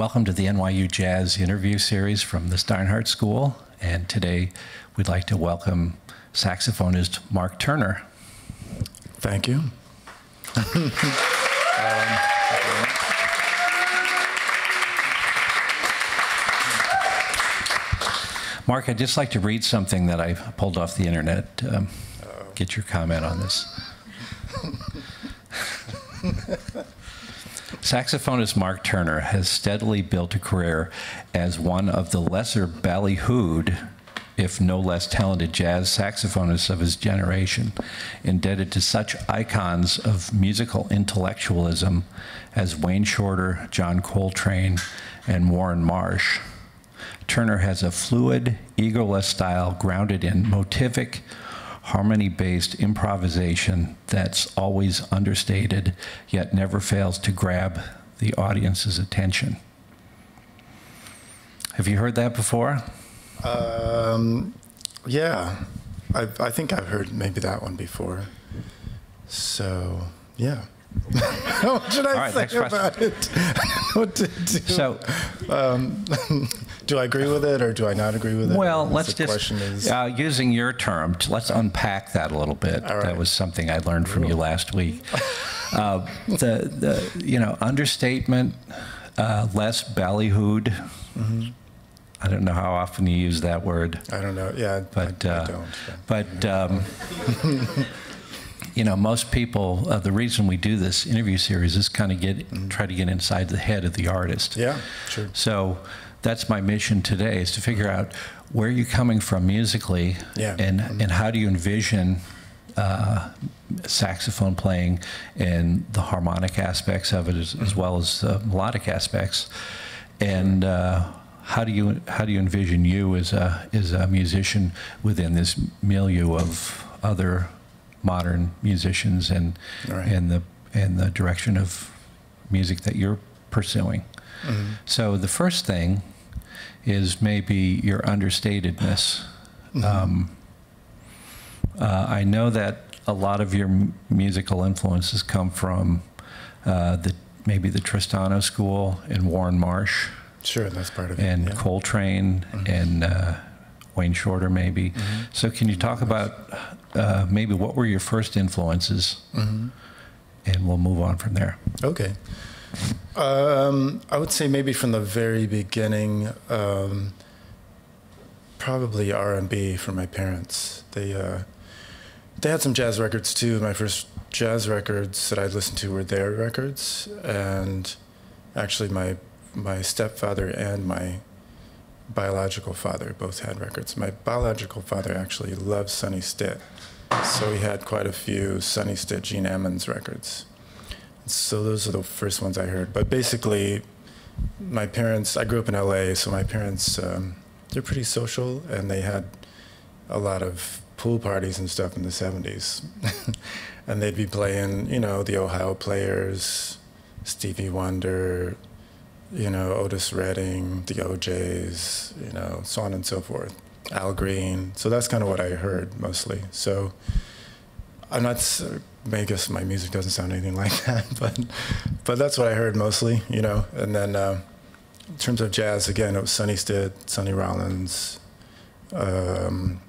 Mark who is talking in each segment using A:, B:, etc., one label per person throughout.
A: Welcome to the NYU Jazz interview series from the Steinhardt School. And today we'd like to welcome saxophonist Mark Turner.
B: Thank you. um,
A: Mark, I'd just like to read something that I pulled off the internet. Um, get your comment on this. Saxophonist Mark Turner has steadily built a career as one of the lesser ballyhooed, if no less talented jazz saxophonists of his generation, indebted to such icons of musical intellectualism as Wayne Shorter, John Coltrane, and Warne Marsh. Turner has a fluid, egoless style grounded in motivic, harmony based improvisation that's always understated, yet never fails to grab the audience's attention. Have you heard that before?
B: Um, yeah, I, I think I've heard maybe that one before. So, yeah. what should I
A: right,
B: say about it? what to do?
A: So,
B: um, do I agree with it or do I not agree with it?
A: Well, let's
B: the
A: just
B: question is.
A: uh, using your term. Let's unpack that a little bit.
B: Right.
A: That was something I learned from you last week. Uh, the, the you know understatement, uh, less ballyhooed.
B: Mm-hmm.
A: I don't know how often you use that word.
B: I don't know. Yeah,
A: But,
B: I,
A: uh,
B: I don't.
A: But, um, you know, most people, uh, the reason we do this interview series is kind of get, try to get inside the head of the artist.
B: Mm-hmm. yeah, sure.
A: So that's my mission today is to figure out where are you're coming from musically
B: Yeah.
A: and, and how do you envision uh, saxophone playing and the harmonic aspects of it as, as well as the melodic aspects and uh, how do you how do you envision you as a as a musician within this milieu of other modern musicians and
B: Right.
A: and the and the direction of music that you're pursuing.
B: Mm-hmm.
A: So the first thing is maybe your understatedness. Um, uh, I know that a lot of your m- musical influences come from uh, the maybe the Tristano School and Warne Marsh
B: Sure, that's part of it.
A: and
B: yeah.
A: Coltrane and uh, Wayne Shorter, maybe. So, can you talk about uh, maybe what were your first influences, and we'll move on from there.
B: Okay. Um, I would say maybe from the very beginning, um, probably R and B for my parents. They uh, they had some jazz records too. My first jazz records that I listened to were their records, and actually my my stepfather and my biological father both had records. My biological father actually loved Sonny Stitt, so he had quite a few Sonny Stitt, Gene Ammons records. So those are the first ones I heard. But basically, my parents, I grew up in LA, so my parents, um, they're pretty social and they had a lot of pool parties and stuff in the 70s. and they'd be playing, you know, the Ohio Players, Stevie Wonder, you know, Otis Redding, the O'Jays, you know, so on and so forth. Al Green. So that's kind of what I heard mostly. So I'm not. I guess my music doesn't sound anything like that, but but that's what I heard mostly, you know. And then uh, in terms of jazz, again, it was Sonny Stitt, Sonny Rollins, um,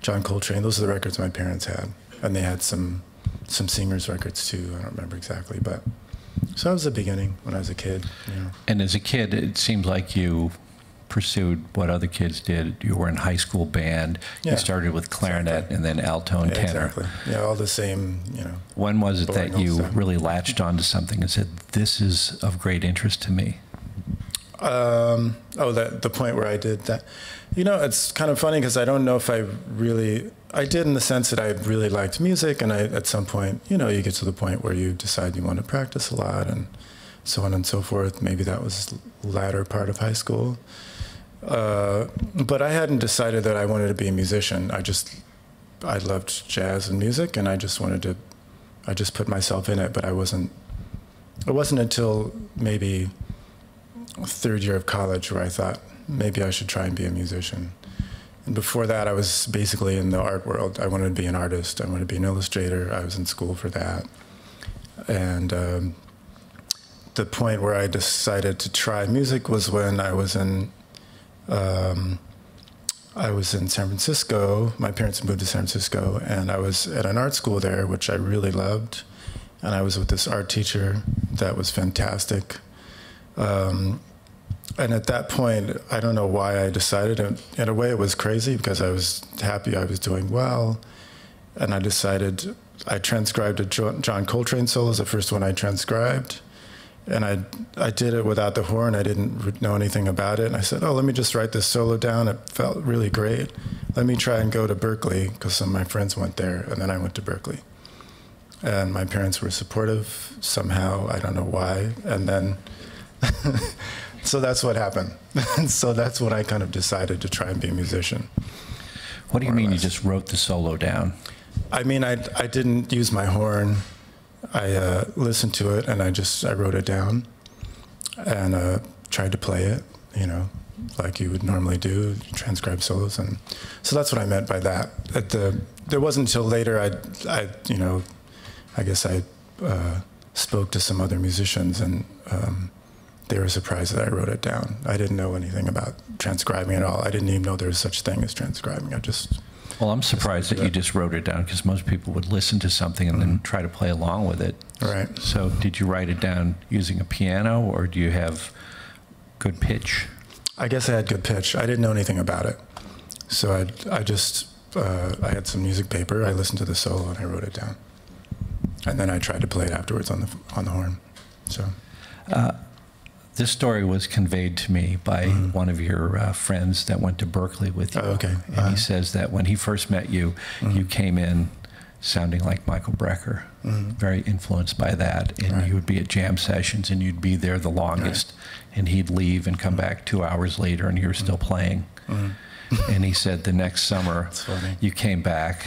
B: John Coltrane. Those are the records my parents had, and they had some some singers records too. I don't remember exactly, but so that was the beginning when I was a kid. You know.
A: And as a kid, it seems like you pursued what other kids did. You were in high school band.
B: Yeah.
A: You started with clarinet
B: Exactly.
A: and then alto and
B: Yeah,
A: tenor.
B: exactly. Yeah, all the same. You know.
A: When was it that you
B: stuff.
A: really latched onto something and said, "This is of great interest to me"?
B: Um, oh, that the point where I did that. You know, it's kind of funny because I don't know if I really. I did in the sense that I really liked music, and I at some point, you know, you get to the point where you decide you want to practice a lot, and so on and so forth. Maybe that was latter part of high school. Uh, but I hadn't decided that I wanted to be a musician. I just, I loved jazz and music, and I just wanted to. I just put myself in it, but I wasn't. It wasn't until maybe third year of college where I thought maybe I should try and be a musician. And before that, I was basically in the art world. I wanted to be an artist. I wanted to be an illustrator. I was in school for that. And um, the point where I decided to try music was when I was in. Um, I was in San Francisco. My parents moved to San Francisco, and I was at an art school there, which I really loved. And I was with this art teacher that was fantastic. Um, and at that point, I don't know why I decided. In, a way, it was crazy because I was happy I was doing well, and I decided I transcribed a John Coltrane solo as the first one I transcribed, and I I did it without the horn. I didn't know anything about it, and I said, "Oh, let me just write this solo down." It felt really great. Let me try and go to Berklee because some of my friends went there, and then I went to Berklee and my parents were supportive somehow. I don't know why. And then, so that's what happened. so that's when I kind of decided to try and be a musician.
A: What do you mean you just wrote the solo down?
B: I mean, I I didn't use my horn. I uh, listened to it and I just I wrote it down, and uh, tried to play it. You know, like you would normally do, transcribe solos, and so that's what I meant by that. At the there wasn't until later I I you know, I guess I uh, spoke to some other musicians and. Um, they were surprised that I wrote it down. I didn't know anything about transcribing at all. I didn't even know there was such a thing as transcribing. I just
A: Well, I'm surprised that you just wrote it down because most people would listen to something and then try to play along with it.
B: right.
A: So, did you write it down using a piano or do you have good pitch?
B: I guess I had good pitch. I didn't know anything about it, so I I just uh, I had some music paper. I listened to the solo and I wrote it down, and then I tried to play it afterwards on the on the horn. So
A: This story was conveyed to me by mm-hmm. one of your uh, friends that went to Berklee with you.
B: Oh, okay.
A: And
B: Uh-huh.
A: he says that when he first met you, mm-hmm. you came in sounding like Michael Brecker, mm-hmm. very influenced by that. And.
B: Right.
A: you would be at jam sessions and you'd be there the longest. And he'd leave and come back two hours later and you were still playing. and he said the next summer you came back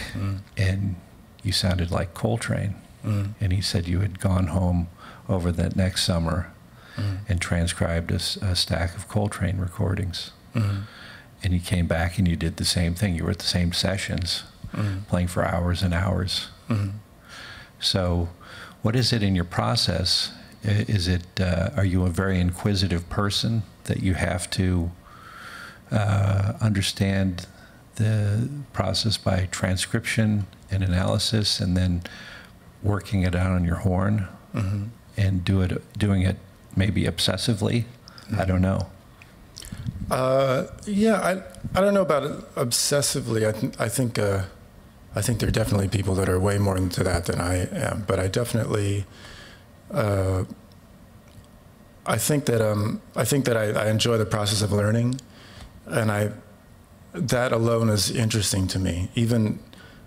A: and you sounded like Coltrane. And he said you had gone home over that next summer Mm-hmm. and transcribed a stack of Coltrane recordings. Mm-hmm. And you came back and you did the same thing. You were at the same sessions, mm-hmm. playing for hours and hours. So, what is it in your process? Is it uh, are you a very inquisitive person that you have to uh, understand the process by transcription and analysis, and then working it out on your horn, and do it doing it maybe obsessively? I don't know.
B: Uh, yeah, I I don't know about obsessively. I th- I think uh, I think there are definitely people that are way more into that than I am. But I definitely uh, I think that um, I think that I, I enjoy the process of learning, and I that alone is interesting to me. Even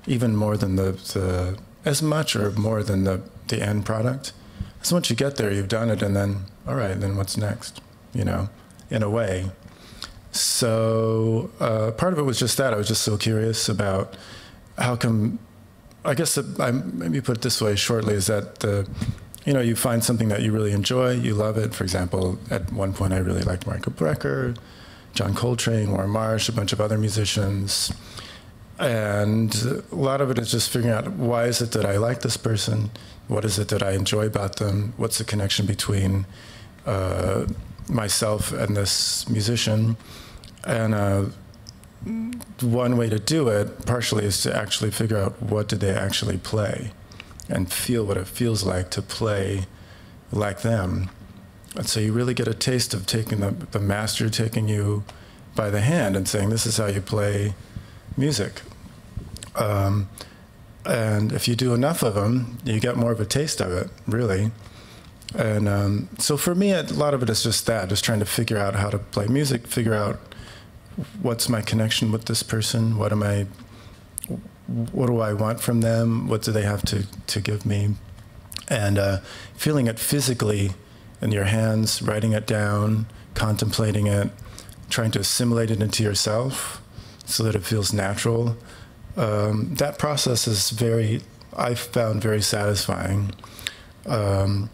B: even more than the, the as much or more than the the end product. So once you get there, you've done it, and then all right, then what's next? You know, in a way. So uh, part of it was just that I was just so curious about how come. I guess I maybe put it this way shortly is that the, you know, you find something that you really enjoy, you love it. For example, at one point I really liked Michael Brecker, John Coltrane, Warne Marsh, a bunch of other musicians, and a lot of it is just figuring out why is it that I like this person, what is it that I enjoy about them, what's the connection between uh, myself and this musician, and uh, one way to do it partially is to actually figure out what do they actually play and feel what it feels like to play like them. And so you really get a taste of taking the, the master taking you by the hand and saying this is how you play music. Um, and if you do enough of them you get more of a taste of it really and um, so for me a lot of it is just that just trying to figure out how to play music figure out what's my connection with this person? What am I? What do I want from them? What do they have to to give me? And uh, feeling it physically in your hands, writing it down, contemplating it, trying to assimilate it into yourself so that it feels natural. Um, that process is very, I found very satisfying. Um,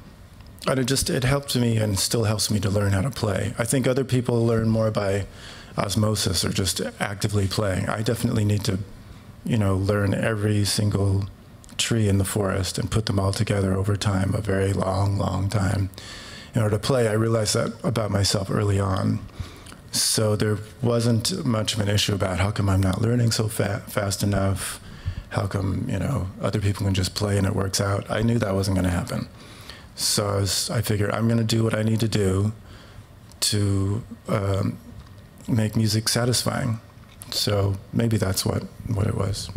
B: and it just it helped me and still helps me to learn how to play. I think other people learn more by osmosis or just actively playing. I definitely need to, you know, learn every single tree in the forest and put them all together over time, a very long, long time. In order to play, I realized that about myself early on. So there wasn't much of an issue about how come I'm not learning so fa- fast enough. How come you know other people can just play and it works out? I knew that wasn't going to happen. So I, was, I figured I'm going to do what I need to do to um, make music satisfying. So maybe that's what, what it was.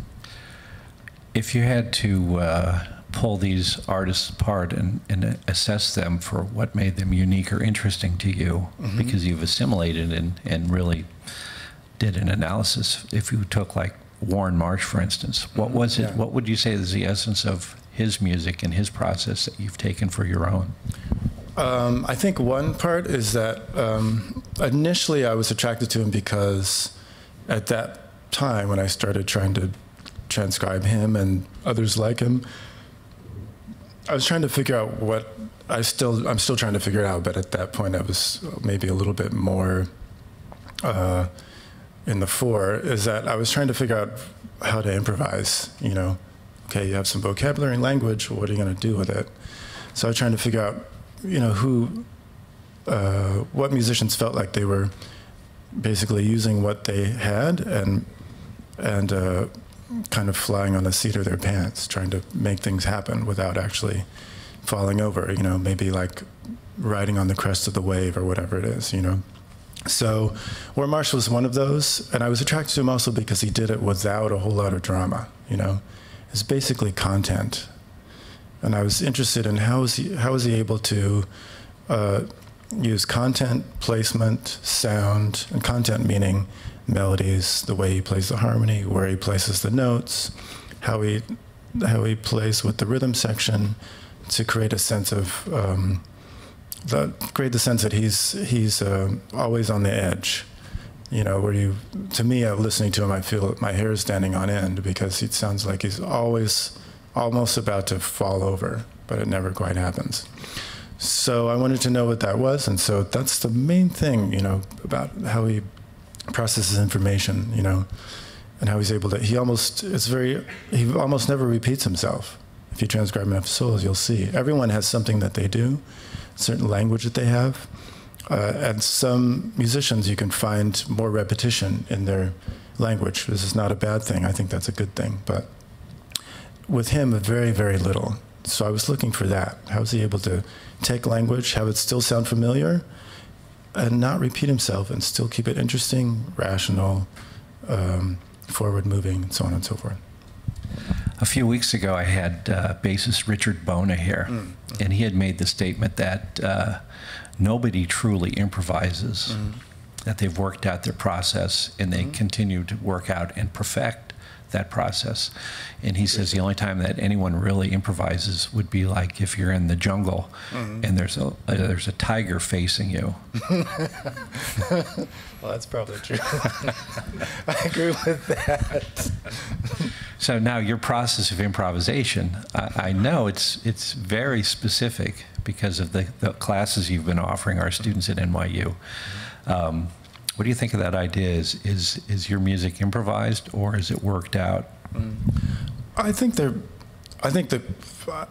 A: If you had to uh, pull these artists apart and, and assess them for what made them unique or interesting to you, because you've assimilated and, and really did an analysis, if you took like Warne Marsh, for instance, what was it?
B: Yeah.
A: What would you say is the essence of his music and his process that you've taken for your own?
B: Um, I think one part is that um, initially I was attracted to him because at that time when I started trying to transcribe him and others like him, I was trying to figure out what I still I'm still trying to figure it out. But at that point, I was maybe a little bit more uh, in the fore. Is that I was trying to figure out how to improvise. You know, okay, you have some vocabulary and language. What are you going to do with it? So I was trying to figure out, you know, who, uh, what musicians felt like they were basically using what they had and and uh, kind of flying on the seat of their pants, trying to make things happen without actually falling over. You know, maybe like riding on the crest of the wave or whatever it is. You know. So, Warne Marsh was one of those, and I was attracted to him also because he did it without a whole lot of drama. You know, it's basically content, and I was interested in how is he how is he able to uh, use content, placement, sound, and content meaning melodies, the way he plays the harmony, where he places the notes, how he how he plays with the rhythm section, to create a sense of um, the, create the sense that he's he's uh, always on the edge. You know, where you to me, uh, listening to him, I feel my hair is standing on end because it sounds like he's always almost about to fall over, but it never quite happens. So I wanted to know what that was, and so that's the main thing, you know, about how he processes information, you know, and how he's able to. He almost it's very he almost never repeats himself. If you transcribe enough souls, you'll see everyone has something that they do, certain language that they have, uh, and some musicians you can find more repetition in their language. This is not a bad thing. I think that's a good thing, but with him, very very little. So I was looking for that. How is he able to take language, have it still sound familiar, and not repeat himself, and still keep it interesting, rational, um, forward moving, and so on and so forth.
A: A few weeks ago, I had uh, bassist Richard Bona here, mm. and he had made the statement that uh, nobody truly improvises, mm. that they've worked out their process and they mm. continue to work out and perfect that process. And he says the only time that anyone really improvises would be like if you're in the jungle mm-hmm. and there's a, a, there's a tiger facing you.
B: well, that's probably true. I agree with that.
A: so now your process of improvisation, I, I, know it's it's very specific because of the, the, classes you've been offering our students at NYU. Um, what do you think of that idea? Is is is your music improvised or is it worked out?
B: I think they're. I think that uh,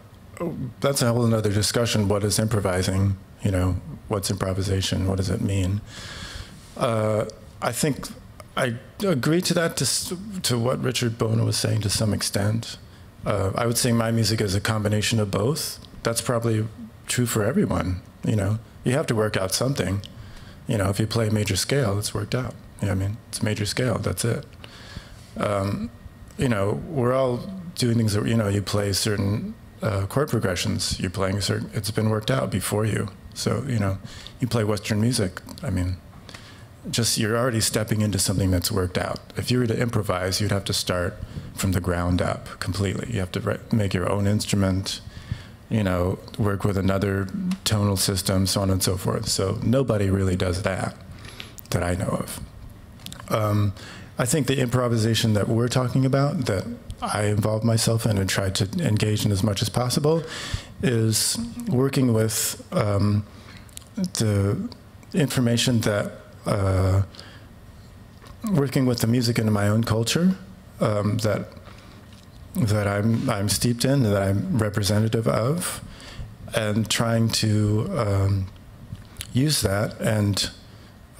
B: that's a whole another discussion. What is improvising? You know, what's improvisation? What does it mean? Uh, I think I agree to that. To to what Richard Bona was saying to some extent. Uh, I would say my music is a combination of both. That's probably true for everyone. You know, you have to work out something you know, if you play major scale, it's worked out. You know I mean? It's major scale, that's it. Um, you know, we're all doing things that, you know, you play certain uh, chord progressions, you're playing certain, it's been worked out before you. So, you know, you play Western music, I mean, just you're already stepping into something that's worked out. If you were to improvise, you'd have to start from the ground up completely. You have to make your own instrument, you know, work with another tonal system, so on and so forth. So nobody really does that that I know of. Um, I think the improvisation that we're talking about, that I involve myself in and try to engage in as much as possible, is working with um, the information that, uh, working with the music in my own culture um, that that I'm, I'm steeped in, that I'm representative of, and trying to um, use that and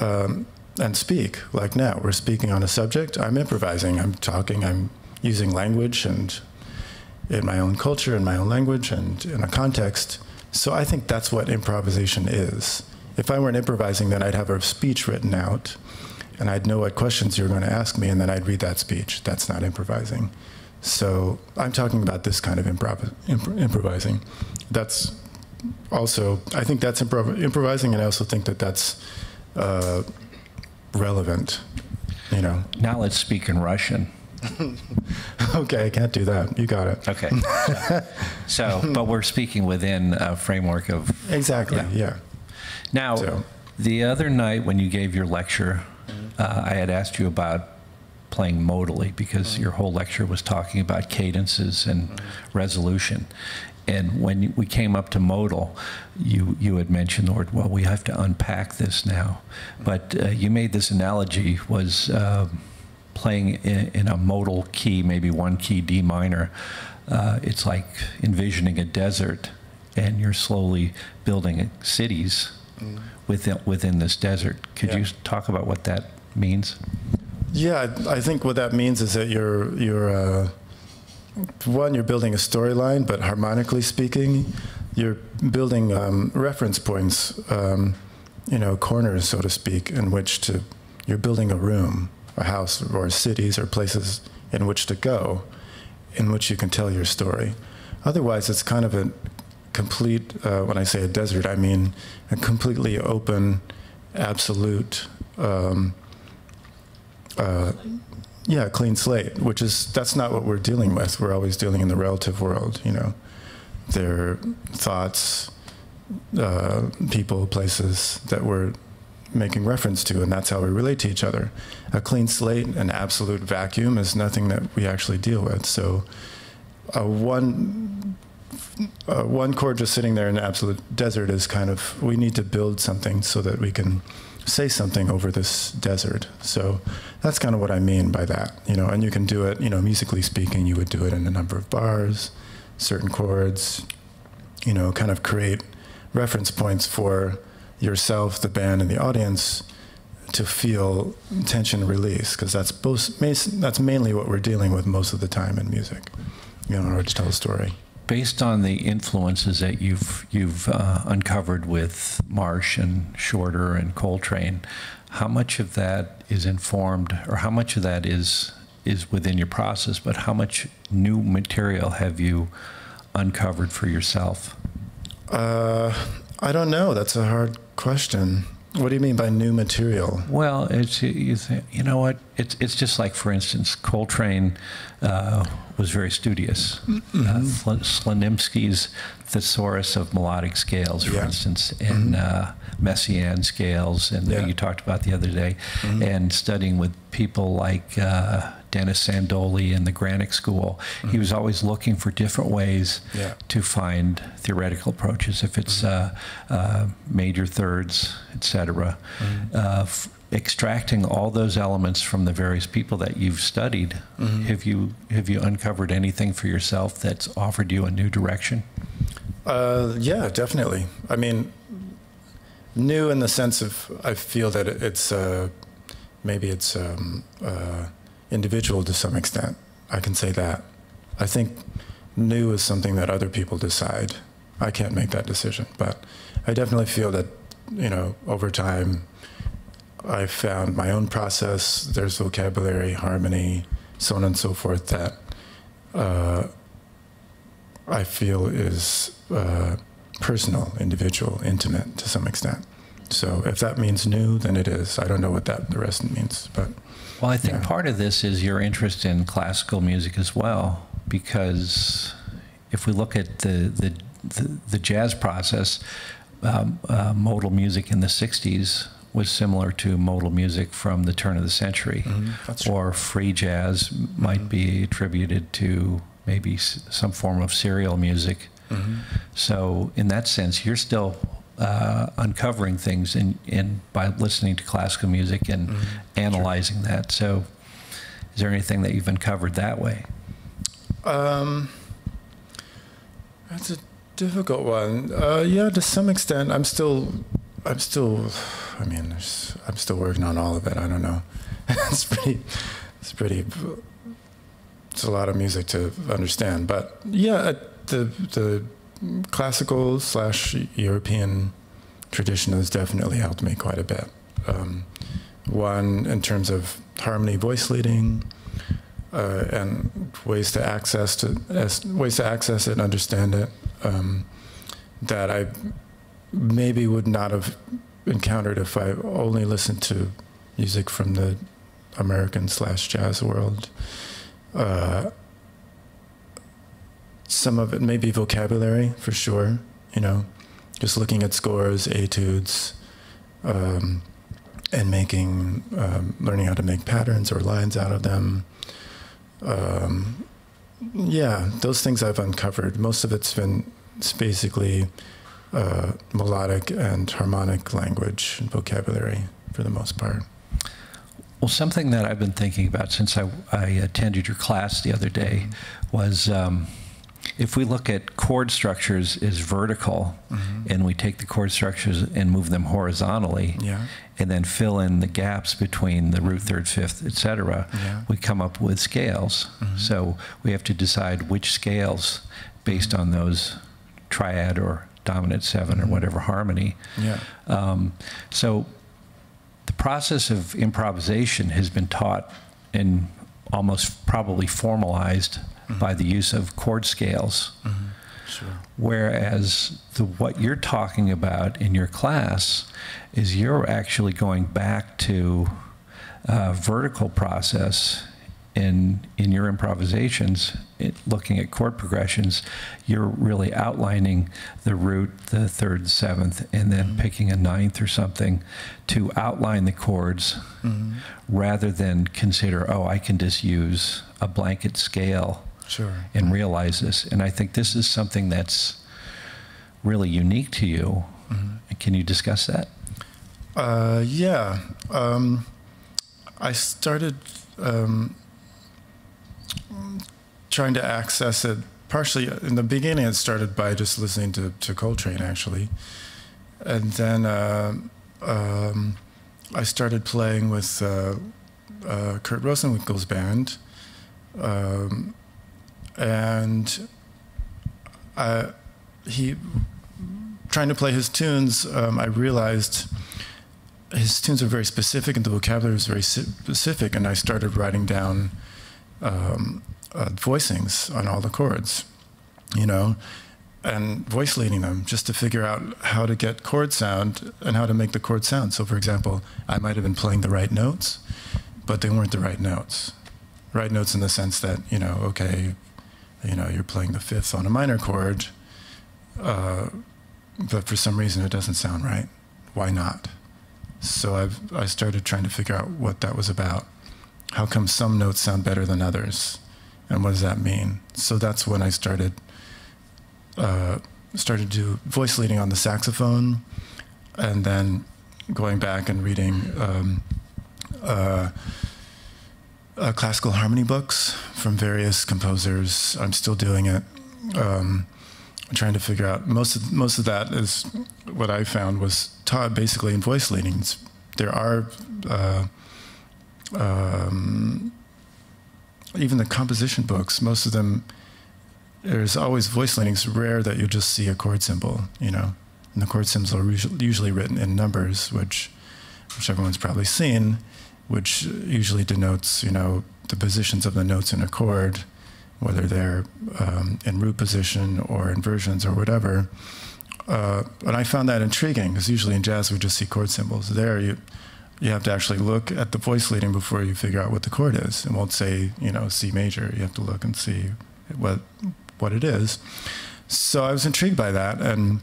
B: um, and speak. Like now, we're speaking on a subject. I'm improvising. I'm talking. I'm using language and in my own culture, in my own language, and in a context. So I think that's what improvisation is. If I weren't improvising, then I'd have a speech written out, and I'd know what questions you're going to ask me, and then I'd read that speech. That's not improvising. So I'm talking about this kind of improv- imp- improvising. That's also, I think that's improv- improvising, and I also think that that's uh, relevant. You know.
A: Now let's speak in Russian.
B: okay, I can't do that. You got it.
A: Okay. So, so but we're speaking within a framework of.
B: Exactly. Yeah. yeah.
A: Now, so. the other night when you gave your lecture, uh, I had asked you about playing modally because your whole lecture was talking about cadences and resolution. And when we came up to modal, you, you had mentioned the word, well, we have to unpack this now. But uh, you made this analogy was uh, playing in, in, a modal key, maybe one key D minor. Uh, it's like envisioning a desert and you're slowly building cities mm. within, within this desert. Could yeah. you talk about what that means?
B: Yeah, I think what that means is that you're you're uh, one you're building a storyline, but harmonically speaking, you're building um, reference points, um, you know, corners, so to speak, in which to you're building a room, a house, or cities or places in which to go, in which you can tell your story. Otherwise, it's kind of a complete, uh, when I say a desert, I mean a completely open, absolute, um, uh, yeah, clean slate, which is, that's not what we're dealing with. We're always dealing in the relative world, you know. Their thoughts, uh, people, places that we're making reference to, and that's how we relate to each other. A clean slate, an absolute vacuum, is nothing that we actually deal with. So, uh, one one chord just sitting there in the absolute desert is kind of we need to build something so that we can say something over this desert. So that's kind of what I mean by that, you know. And you can do it, you know, musically speaking, you would do it in a number of bars, certain chords, you know, kind of create reference points for yourself, the band, and the audience to feel tension release because that's both that's mainly what we're dealing with most of the time in music, you know, in order to tell a story.
A: Based on the influences that you've you've uh, uncovered with Marsh and Shorter and Coltrane, how much of that is informed, or how much of that is is within your process? But how much new material have you uncovered for yourself?
B: Uh, I don't know. That's a hard question. What do you mean by new material?
A: Well, it's you, th- you know what it's it's just like for instance, Coltrane uh, was very studious. Mm-hmm. Uh, Slonimsky's thesaurus of melodic scales, for yeah. instance, and mm-hmm. uh, Messiaen scales, and yeah. you talked about the other day, mm-hmm. and studying with people like uh, Dennis Sandole in the Granoff School. Mm-hmm. He was always looking for different ways yeah. to find theoretical approaches, if it's mm-hmm. uh, uh, major thirds, etc. Mm-hmm. Uh, f- extracting all those elements from the various people that you've studied, mm-hmm. have you have you uncovered anything for yourself that's offered you a new direction?
B: Uh, yeah, definitely. I mean, new in the sense of I feel that it's uh, maybe it's um, uh, individual to some extent. I can say that. I think new is something that other people decide. I can't make that decision, but I definitely feel that you know over time I found my own process. There's vocabulary, harmony, so on and so forth that uh, I feel is uh, personal, individual, intimate to some extent. So if that means new, then it is. I don't know what that the rest means, but.
A: Well, I think part of this is your interest in classical music as well, because if we look at the the, the, the jazz process, um, uh, modal music in the '60s was similar to modal music from the turn of the century, mm-hmm. or free jazz might mm-hmm. be attributed to maybe some form of serial music. Mm-hmm. So, in that sense, you're still uh, uncovering things in, in by listening to classical music and mm-hmm. analyzing sure. that. So, is there anything that you've uncovered that way? Um,
B: that's a difficult one. Uh, yeah, to some extent, I'm still, I'm still, I mean, I'm still working on all of it. I don't know. it's pretty, it's pretty. It's a lot of music to understand, but yeah, the the classical slash European tradition has definitely helped me quite a bit. Um, one in terms of harmony, voice leading, uh, and ways to access to ways to access it and understand it um, that I maybe would not have encountered if I only listened to music from the American slash jazz world. Uh, some of it may be vocabulary for sure, you know, just looking at scores, etudes, um, and making, um, learning how to make patterns or lines out of them. Um, yeah, those things I've uncovered. Most of it's been it's basically uh, melodic and harmonic language and vocabulary for the most part.
A: Well, something that I've been thinking about since I, I attended your class the other day was um, if we look at chord structures as vertical mm-hmm. and we take the chord structures and move them horizontally yeah. and then fill in the gaps between the root third fifth etc yeah. we come up with scales mm-hmm. so we have to decide which scales based mm-hmm. on those triad or dominant 7 or mm-hmm. whatever harmony yeah. Um, so the process of improvisation has been taught and almost probably formalized mm-hmm. by the use of chord scales. Mm-hmm.
B: Sure.
A: Whereas the, what you're talking about in your class is you're actually going back to a vertical process in in your improvisations, it, looking at chord progressions. You're really outlining the root, the third, seventh, and then picking a ninth or something to outline the chords,
B: Mm-hmm.
A: rather than consider, oh, I can just use a blanket scale
B: Sure.
A: and realize this. And I think this is something that's really unique to you. Can you discuss that?
B: Uh, yeah. Um, I started um, trying to access it partially in the beginning. It started by just listening to, to Coltrane, actually. And then uh, um, I started playing with uh, uh, Kurt Rosenwinkel's band. Um, and I, he, trying to play his tunes, um, I realized his tunes are very specific and the vocabulary is very specific. And I started writing down um, uh, voicings on all the chords, you know, and voice leading them just to figure out how to get chord sound and how to make the chord sound. So, for example, I might have been playing the right notes, but they weren't the right notes. Right notes in the sense that, you know, okay, you know, you're playing the fifth on a minor chord, uh, but for some reason it doesn't sound right. Why not? So I've I started trying to figure out what that was about. How come some notes sound better than others, and what does that mean? So that's when I started uh, started to do voice leading on the saxophone, and then going back and reading um, uh, uh, classical harmony books from various composers. I'm still doing it. Um, trying to figure out most of most of that is what I found was taught basically in voice leadings. There are uh, um, even the composition books. Most of them there's always voice leadings. Rare that you'll just see a chord symbol, you know, and the chord symbols are usually usually written in numbers, which which everyone's probably seen, which usually denotes you know the positions of the notes in a chord whether they're um, in root position or inversions or whatever. Uh, and I found that intriguing because usually in jazz we just see chord symbols. There you you have to actually look at the voice leading before you figure out what the chord is. It won't say you know C major. You have to look and see what what it is. So I was intrigued by that, and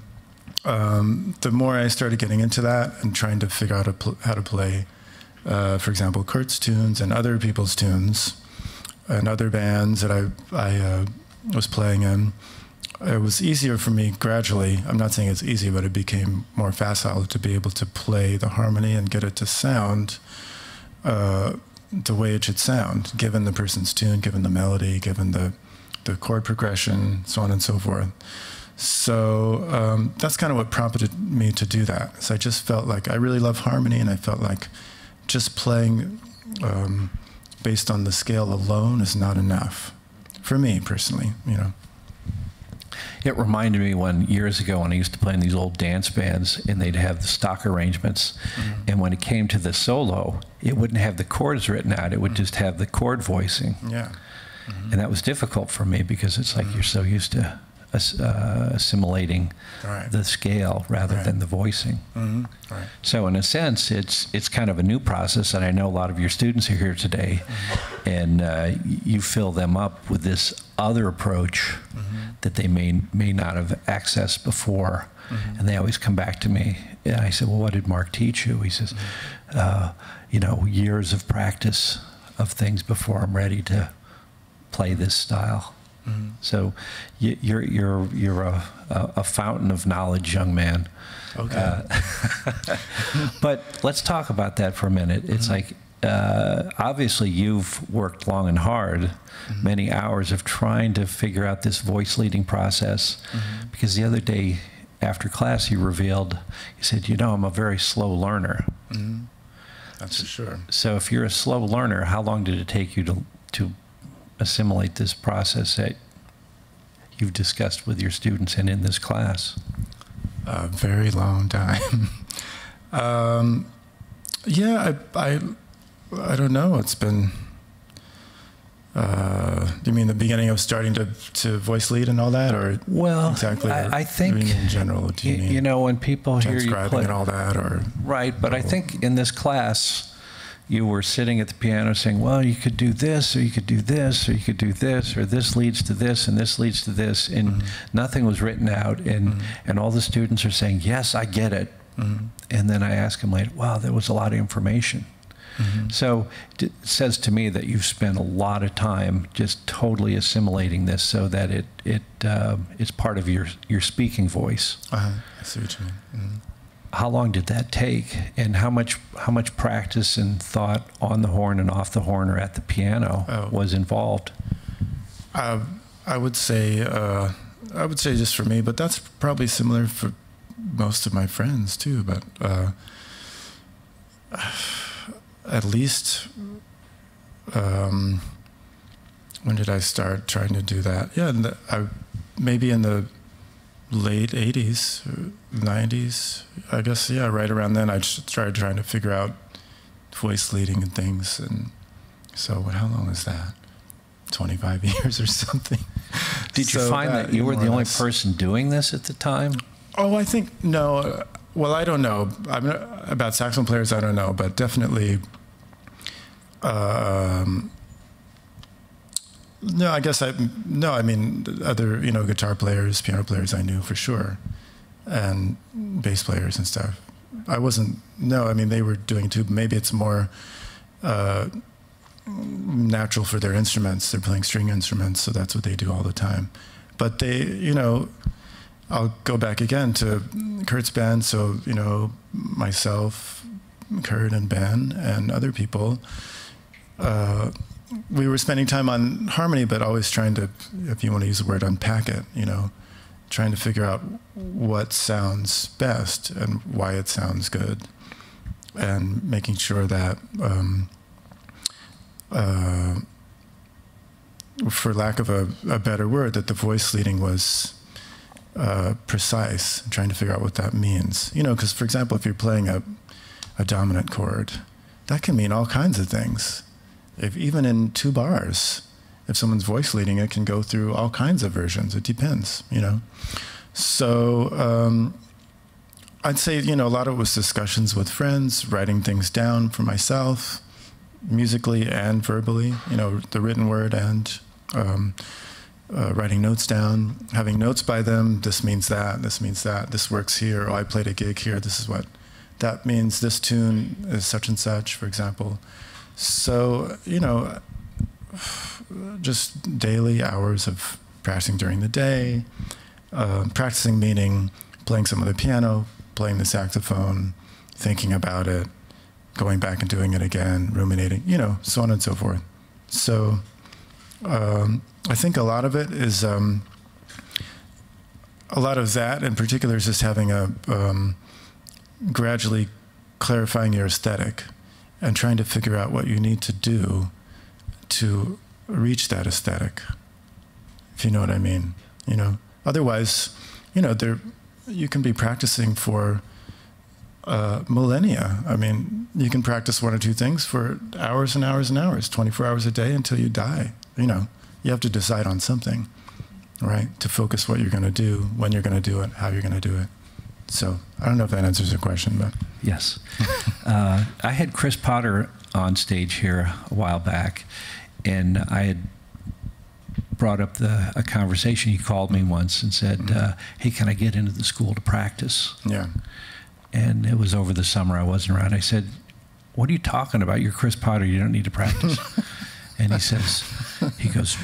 B: um, the more I started getting into that and trying to figure out how to, how to play, uh, for example, Kurt's tunes and other people's tunes and other bands that I, I uh, was playing in, it was easier for me gradually. I'm not saying it's easy, but it became more facile to be able to play the harmony and get it to sound uh, the way it should sound, given the person's tune, given the melody, given the, the chord progression, so on and so forth. So um, that's kind of what prompted me to do that. So I just felt like I really love harmony, and I felt like just playing. Um, based on the scale alone is not enough for me personally you know
A: It reminded me when years ago when I used to play in these old dance bands and they'd have the stock arrangements. Mm-hmm. And when it came to the solo, it wouldn't have the chords written out, it would mm-hmm. just have the chord voicing.
B: yeah mm-hmm.
A: And that was difficult for me because it's like you're so used to uh, assimilating
B: Right.
A: the scale rather
B: Right.
A: than the voicing.
B: mm-hmm. right
A: So in a sense, it's it's kind of a new process, and I know a lot of your students are here today, and uh, you fill them up with this other approach that they may may not have accessed before, mm-hmm. and they always come back to me, and I said, "Well, what did Mark teach you?" He says, uh, "You know, years of practice of things before I'm ready to play this style." Mm-hmm. So you're you're you're a, a, a fountain of knowledge, young man.
B: okay uh,
A: But let's talk about that for a minute. It's mm-hmm. like uh, obviously you've worked long and hard, many hours of trying to figure out this voice leading process. Because the other day after class, you revealed, you said, you know, I'm a very slow learner.
B: that's for sure
A: So if you're a slow learner, how long did it take you to to assimilate this process that you've discussed with your students and in this class?
B: a very long time um, yeah I, I i don't know it's been uh, you mean the beginning of starting to, to voice lead and all that, or
A: Well,
B: exactly?
A: I, I think
B: mean in general. Do you, mean
A: you know when people hear you play,
B: and all that, or
A: right? But I think in this class, you were sitting at the piano saying, "Well, you could do this, or you could do this, or you could do this, or this leads to this, and this leads to this," and
B: Mm-hmm.
A: nothing was written out, and and all the students are saying, "Yes, I get it,"
B: Mm-hmm.
A: and then I ask them later, "Wow, there was a lot of information."
B: Mm-hmm.
A: So it says to me that you've spent a lot of time just totally assimilating this, so that it it uh, it's part of your your speaking voice.
B: uh, I see what you mean. Mhm.
A: How long did that take, and how much how much practice and thought on the horn and off the horn or at the piano
B: Oh.
A: was involved?
B: Uh, I would say, uh, I would say just for me, but that's probably similar for most of my friends too. But uh, at least, um, when did I start trying to do that? Yeah, in the, I, maybe in the late '80s, '90s. I guess yeah, right around then. I just started trying to figure out voice leading and things, and so how long is that? 25 years or something.
A: Did you find that, you were the only
B: less-
A: person doing this at the time?
B: Oh, I think no. Well, I don't know. I'm about saxophone players. I don't know, but definitely. Um, no, I guess I no. I mean, other you know guitar players, piano players, I knew for sure, and bass players and stuff. I wasn't. No, I mean they were doing it too. Maybe it's more. Uh, natural for their instruments. They're playing string instruments, so that's what they do all the time. But they, you know, I'll go back again to Kurt's band. So, you know, myself, Kurt, and Ben, and other people, uh, we were spending time on harmony, but always trying to, if you want to use the word, unpack it, you know, trying to figure out what sounds best and why it sounds good, and making sure that. Um, uh, for lack of a, a better word, that the voice leading was uh, precise, trying to figure out what that means. You know, because for example, if you're playing a, a dominant chord, that can mean all kinds of things. If even in two bars, if someone's voice leading, it can go through all kinds of versions. It depends, you know. So um, I'd say, you know, a lot of it was discussions with friends, writing things down for myself, musically and verbally, you know, the written word and um, uh, writing notes down, having notes by them. This means that. This means that. This works here. Oh, I played a gig here. This is what that means. This tune is such and such, for example. So you know, just daily hours of practicing during the day. Uh, practicing meaning playing some of the piano, playing the saxophone, thinking about it, going back and doing it again, ruminating, you know, so on and so forth. So um, I think a lot of it is um, a lot of that in particular is just having a um, gradually clarifying your aesthetic and trying to figure out what you need to do to reach that aesthetic, if you know what I mean. You know, otherwise, you know, there you can be practicing for uh, millennia. I mean, you can practice one or two things for hours and hours and hours, 24 hours a day until you die. You know, you have to decide on something, right? To focus what you're going to do, when you're going to do it, how you're going to do it. So I don't know if that answers your question, but
A: Yes. uh, I had Chris Potter on stage here a while back, and I had brought up the, a conversation. He called me once and said, uh, Hey, can I get into the school to practice?
B: yeah,
A: And it was over the summer. I wasn't around. I said, What are you talking about? You're Chris Potter. You don't need to practice. and he says, He goes,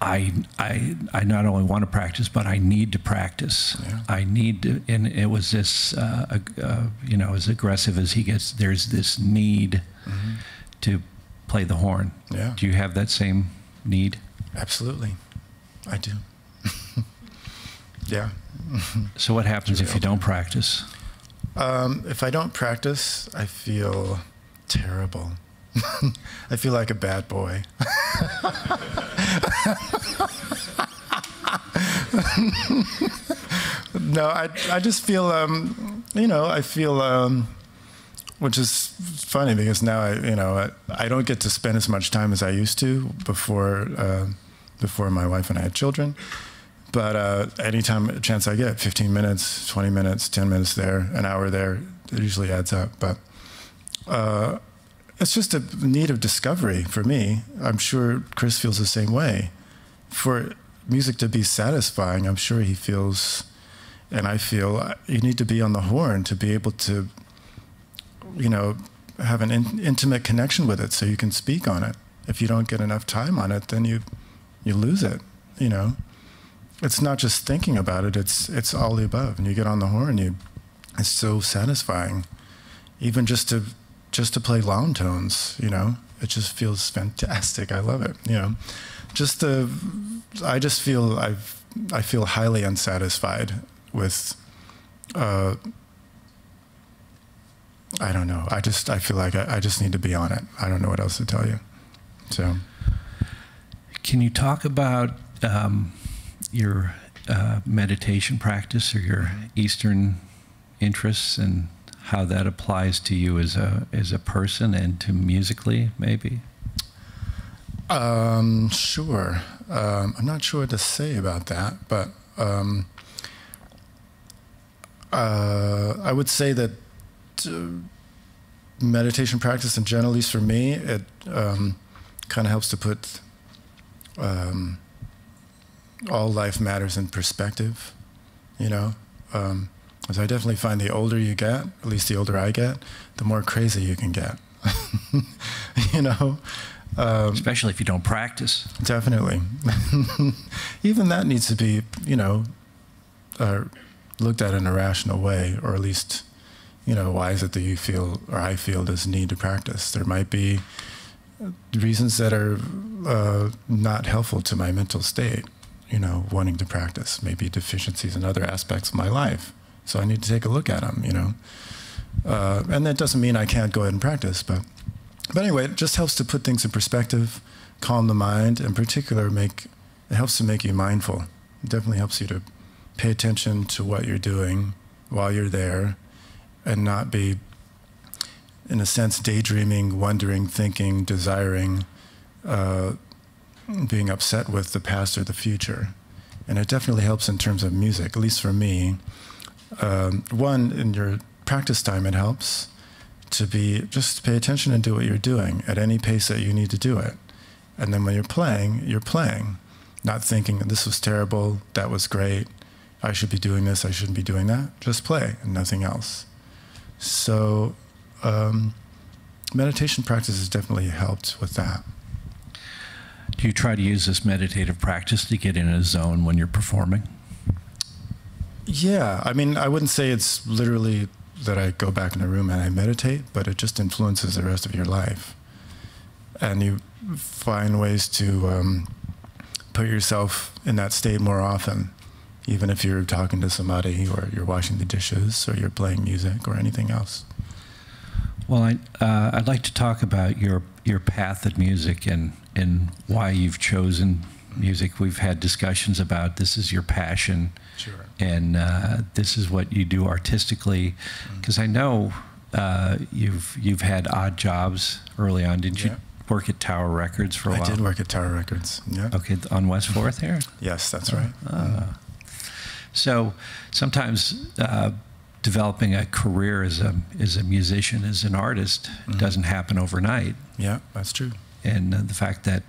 A: I, I, I not only want to practice, but I need to practice.
B: Yeah.
A: I need to, and it was this, uh, uh, you know, as aggressive as he gets, there's this need to play the horn.
B: yeah,
A: Do you have that same need?
B: absolutely. I do. yeah.
A: So what happens if you don't practice?
B: Um, if I don't practice, I feel terrible. I feel like a bad boy. no, I, I just feel, um, you know, I feel, um, which is funny because now I, you know, I, I don't get to spend as much time as I used to before, uh, before my wife and I had children. But uh, anytime chance I get, 15 minutes, 20 minutes, 10 minutes there, an hour there, it usually adds up. But uh, it's just a need of discovery for me. I'm sure Chris feels the same way. For music to be satisfying, I'm sure he feels, and I feel, uh, you need to be on the horn to be able to, you know, have an in, intimate connection with it so you can speak on it. If you don't get enough time on it, then you, you lose it, you know it's not just thinking about it it's it's all the above and you get on the horn you it's so satisfying even just to just to play long tones you know? It just feels fantastic. I love it you know? Just the i just feel i i feel highly unsatisfied with uh i don't know. I just i feel like I, I just need to be on it. I don't know what else to tell you. So.
A: Can you talk about um, your uh, meditation practice or your Eastern interests and how that applies to you as a as a person and to musically, maybe?
B: Um, sure. Um, I'm not sure what to say about that, but um, uh, I would say that uh, meditation practice in general, at least for me, it um, kind of helps to put um, all life matters in perspective, you know. Um, so I definitely find the older you get, at least the older I get, the more crazy you can get. you know,
A: um, especially if you don't practice.
B: Definitely. Even that needs to be, you know, uh, looked at in a rational way, or at least, you know, why is it that you feel or I feel this need to practice? There might be reasons that are uh, not helpful to my mental state you know, wanting to practice, maybe deficiencies in other aspects of my life. So I need to take a look at them, you know. Uh, and that doesn't mean I can't go ahead and practice, but but anyway, it just helps to put things in perspective, calm the mind, in particular, make it helps to make you mindful. It definitely helps you to pay attention to what you're doing while you're there, and not be, in a sense, daydreaming, wondering, thinking, desiring. Uh, being upset with the past or the future. And it definitely helps in terms of music, at least for me. Um, one, in your practice time, it helps to be just pay attention and do what you're doing at any pace that you need to do it. And then when you're playing, you're playing, not thinking that this was terrible, that was great, I should be doing this, I shouldn't be doing that. Just play and nothing else. So, um, meditation practice has definitely helped with that.
A: Do you try to use this meditative practice to get in a zone when you're performing?
B: Yeah, I mean, I wouldn't say it's literally that I go back in the room and I meditate, but it just influences the rest of your life. And you find ways to um, put yourself in that state more often, even if you're talking to somebody or you're washing the dishes or you're playing music or anything else.
A: Well, I, uh, I'd like to talk about your your path at music and and why you've chosen music. We've had discussions about this is your passion. And uh, this is what you do artistically. Because mm-hmm. I know uh, you've you've had odd jobs early on. Did yeah. you work at Tower Records for a
B: I
A: while?
B: I did work at Tower Records. Yeah.
A: Okay, on West Fourth here.
B: yes, that's right. Mm.
A: So sometimes uh, developing a career as a as a musician, as an artist, mm-hmm. doesn't happen overnight.
B: Yeah, that's true.
A: And uh, the fact that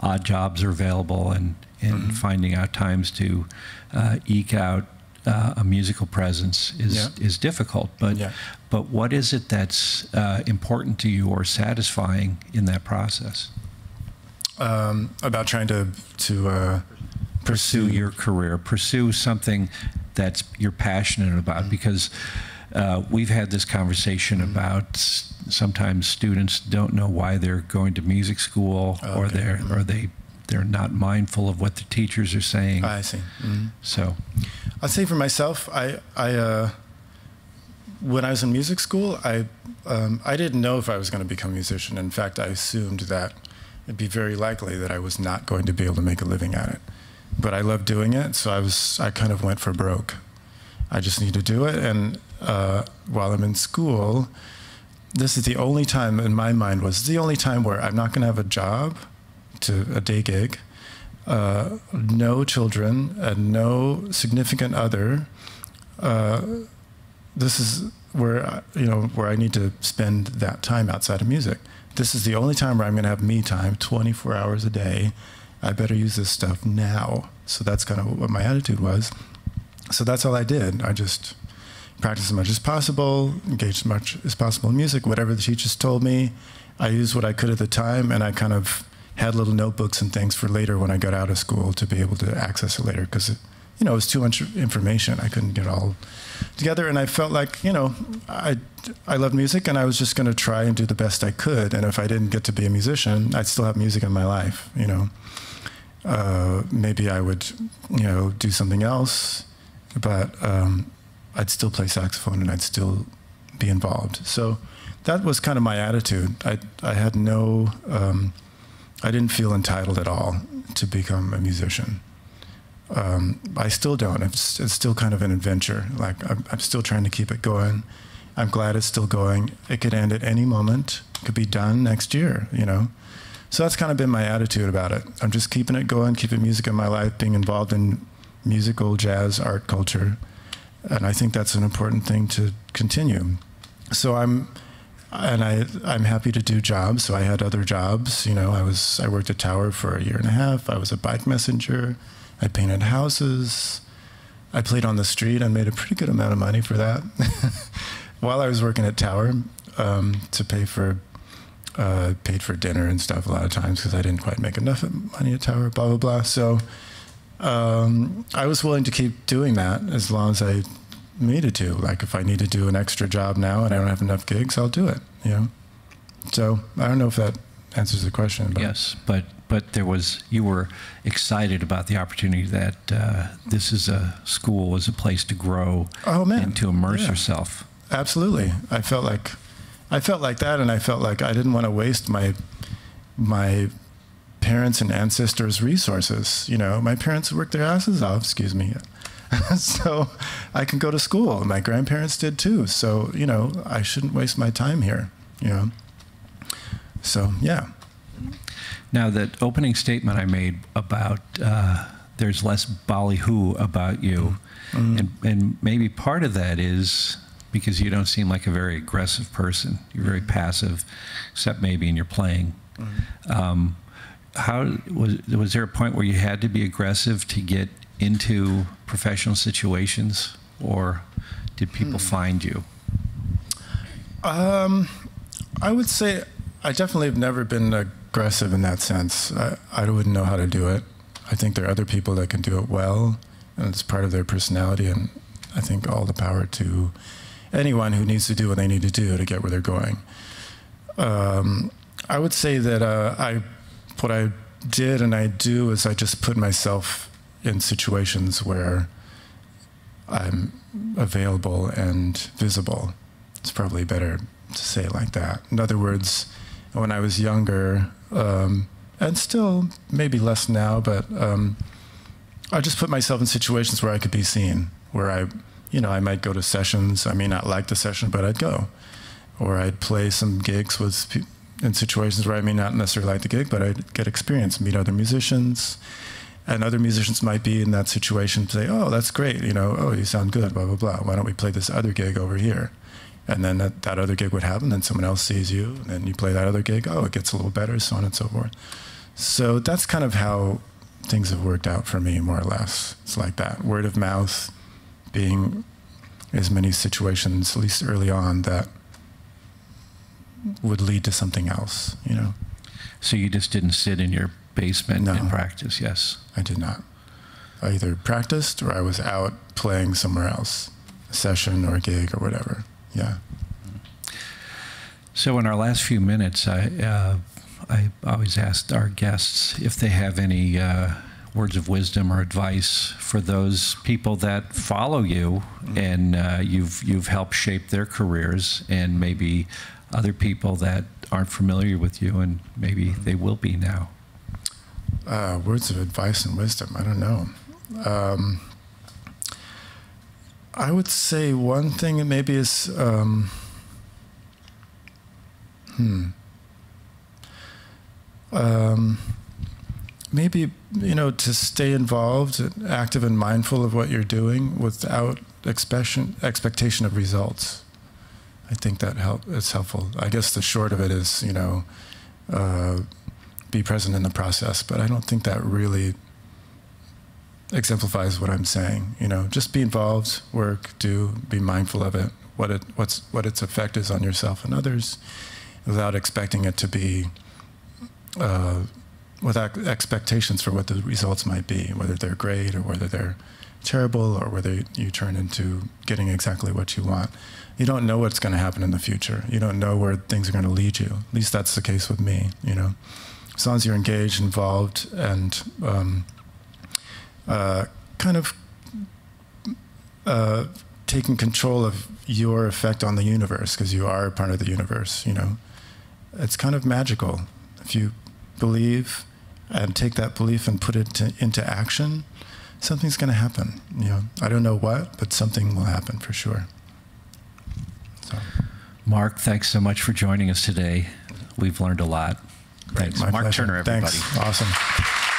A: odd jobs are available and and mm-hmm. finding out times to uh, eke out uh, a musical presence is yeah. is difficult. But yeah. but what is it that's uh, important to you or satisfying in that process?
B: Um, about trying to to uh,
A: pursue your career, pursue something that's you're passionate about because uh, we've had this conversation mm-hmm. about sometimes students don't know why they're going to music school okay. or they're mm-hmm. or they they're not mindful of what the teachers are saying.
B: I see. Mm-hmm.
A: So,
B: I'll say for myself, I I uh, when I was in music school, I um, I didn't know if I was going to become a musician. In fact, I assumed that it'd be very likely that I was not going to be able to make a living at it but I love doing it. So I was, I kind of went for broke. I just need to do it. And uh, while I'm in school, this is the only time in my mind was the only time where I'm not going to have a job, to a day gig, uh, no children, and no significant other. Uh, this is where you know where I need to spend that time outside of music. This is the only time where I'm going to have me time, 24 hours a day. I better use this stuff now. So that's kind of what my attitude was. So that's all I did. I just practiced as much as possible, engaged as much as possible in music, whatever the teachers told me. I used what I could at the time, and I kind of had little notebooks and things for later when I got out of school to be able to access it later because, you know, it was too much information. I couldn't get all together, and I felt like, you know, I, I loved music, and I was just going to try and do the best I could. And if I didn't get to be a musician, I'd still have music in my life, you know. Uh, maybe I would, you know, do something else, but um, I'd still play saxophone and I'd still be involved. So that was kind of my attitude. I, I had no, um, I didn't feel entitled at all to become a musician. Um, I still don't. It's, it's still kind of an adventure. Like I'm, I'm still trying to keep it going. I'm glad it's still going. It could end at any moment. It could be done next year, you know. So that's kind of been my attitude about it. I'm just keeping it going, keeping music in my life, being involved in musical, jazz, art, culture, and I think that's an important thing to continue. So I'm, and I I'm happy to do jobs. So I had other jobs. You know, I was I worked at Tower for a year and a half. I was a bike messenger. I painted houses. I played on the street and made a pretty good amount of money for that while I was working at Tower um, to pay for uh, paid for dinner and stuff a lot of times because I didn't quite make enough money at Tower. Blah blah blah. So um, I was willing to keep doing that as long as I needed to. do. Like if I need to do an extra job now and I don't have enough gigs, I'll do it. You know. So I don't know if that answers the question. But
A: Yes, but but there was you were excited about the opportunity that uh, this is a school was a place to grow
B: Oh man.
A: and to immerse
B: Yeah.
A: yourself.
B: Absolutely. I felt like I felt like that and I felt like I didn't want to waste my my parents and ancestors' resources. You know, my parents worked their asses off, excuse me. so I can go to school. My grandparents did too. So, you know, I shouldn't waste my time here, you know. So, yeah.
A: Now that opening statement I made about uh, there's less ballyhoo about you,
B: Mm-hmm.
A: and and maybe part of that is because you don't seem like a very aggressive person. You're very passive, except maybe in your playing. Um, how was was there a point where you had to be aggressive to get into professional situations, or did people find you?
B: Um, I would say I definitely have never been aggressive in that sense. I, I wouldn't know how to do it. I think there are other people that can do it well, and it's part of their personality. And I think all the power to anyone who needs to do what they need to do to get where they're going. Um, I would say that uh, I, what I did and I do is I just put myself in situations where I'm available and visible. It's probably better to say it like that. In other words, when I was younger, um, and still maybe less now, but um, I just put myself in situations where I could be seen, where I, you know, I might go to sessions. I may not like the session, but I'd go, or I'd play some gigs with in situations where I may not necessarily like the gig, but I'd get experience, meet other musicians, and other musicians might be in that situation to say, "Oh, that's great," you know, "Oh, you sound good," blah blah blah. Why don't we play this other gig over here? And then that, that other gig would happen, then someone else sees you, and then you play that other gig. Oh, it gets a little better, so on and so forth. So that's kind of how things have worked out for me, more or less. It's like that word of mouth, being as many situations, at least early on, that would lead to something else. You know,
A: So you just didn't sit in your basement
B: No.
A: and practice. Yes.
B: I did not. I either practiced or I was out playing somewhere else, a session or a gig or whatever. Yeah.
A: So in our last few minutes, I uh, I always ask our guests if they have any uh, words of wisdom or advice for those people that follow you and uh, you've you've helped shape their careers, and maybe other people that aren't familiar with you and maybe they will be now.
B: Uh, words of advice and wisdom. I don't know. Um, I would say one thing maybe is, um, hmm. Um, maybe you know to stay involved, active, and mindful of what you're doing without expectation expectation of results. I think that help it's helpful. I guess the short of it is you know uh, be present in the process, but I don't think that really exemplifies what I'm saying. You know, just be involved, work, do, be mindful of it, what it what's what its effect is on yourself and others, without expecting it to be. Uh, without expectations for what the results might be, whether they're great or whether they're terrible or whether you turn into getting exactly what you want. You don't know what's going to happen in the future. You don't know where things are going to lead you. At least that's the case with me. You know, as long as you're engaged, involved, and um, uh, kind of uh, taking control of your effect on the universe because you are a part of the universe. You know, it's kind of magical if you believe and take that belief and put it to, into action, something's going to happen. You know, I don't know what, but something will happen for sure. So.
A: Mark, thanks so much for joining us today. We've learned a lot. Thanks, Mark
B: pleasure.
A: Turner. Everybody.
B: Thanks. Awesome.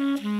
C: Mm-hmm.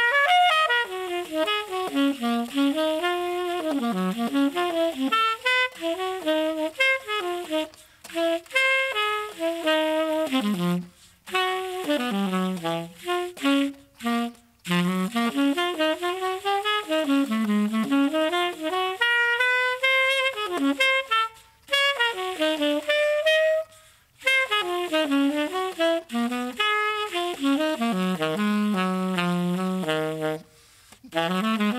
C: Mm-hmm.